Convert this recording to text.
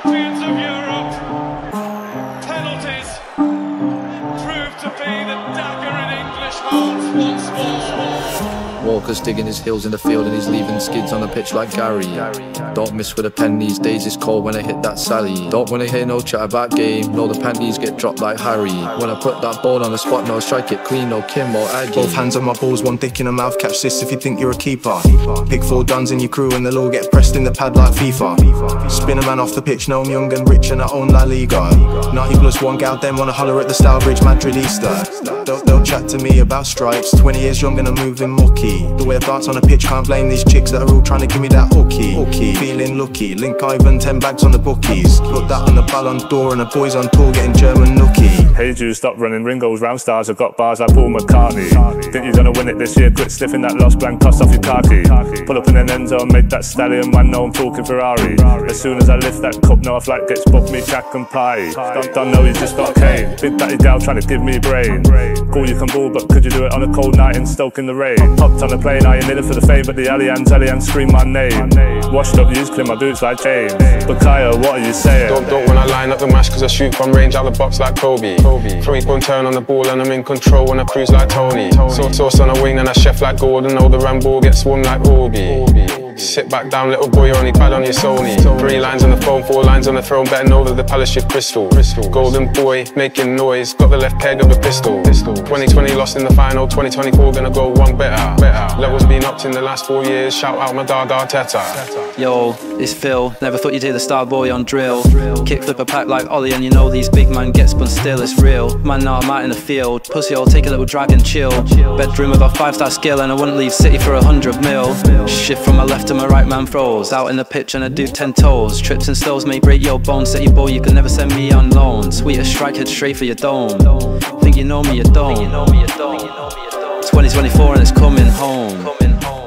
champions of Walker's digging his heels in the field and he's leaving skids on the pitch like Gary. Don't miss with a pen these days, it's cold when I hit that Sally. Don't wanna hear no chat about game, no the panties get dropped like Harry. When I put that ball on the spot, no strike it clean, no Kim or Aggie. Both hands on my balls, one dick in the mouth, catch this if you think you're a keeper. Pick four duns in your crew and they'll all get pressed in the pad like FIFA. Spin a man off the pitch, know I'm young and rich and I own La Liga. 90 plus one gal, then wanna holler at the Stourbridge Madridista. Don't, don't chat to me about stripes, 20 years young and I'm moving mucky. The way I dance on the pitch, can't blame these chicks that are all trying to give me that hooky. hooky. Feeling lucky, link Ivan, 10 bags on the bookies. Put that on the Ballon d'Or and the boys on tour getting German nookie. Hey Jude, stop running Ringo's round stars. I've got bars like Paul McCartney. Think you're gonna win it this year? Quit sniffing that lost blank toss off your khaki. Pull up in an Enzo and make that stallion man know I'm talking Ferrari. As soon as I lift that cup, no flight gets booked me Jack and pie. Don't, don't know you just got cane. Big daddy gal trying to give me brain. Cool you can ball, but could you do it on a cold night in Stoke in the rain? On the plane, I ain't in it for the fame, but the Allianz, Allianz scream my name. Washed up, used clean my boots like James. Bukayo, what are you saying? Don't, don't when I line up the mash cause I shoot from range out the box like Kobe. Kobe. Three point turn on the ball and I'm in control when I cruise like Tony. Sauce, sauce on a wing and I chef like Gordon. All the Rambo gets swung like Obi. Sit back down, little boy, you're only bad on your Sony. Three lines on the phone, four lines on the throne, better know that the palace shift crystal. crystal. Golden boy, making noise, got the left peg of a pistol. 2020 lost in the final, 2024 gonna go one better. Levels been upped in the last four years, shout out my dog Arteta. Yo, it's Phil. Never thought you'd hear the star boy on drill. Kick flip a pack like Ollie, and you know these big man get spun still, it's real. Man, now I'm out in the field. Pussy, I'll take a little drag and chill. Bedroom with a five star skill, and I wouldn't leave City for a hundred mil. Shift from my left to my right, man throws. Out in the pitch, and I do ten toes. Trips and may break your bones. Set your boy, you can never send me on loan. Sweetest strike, head straight for your dome. Think you know me, you don't. 2024, and it's coming home.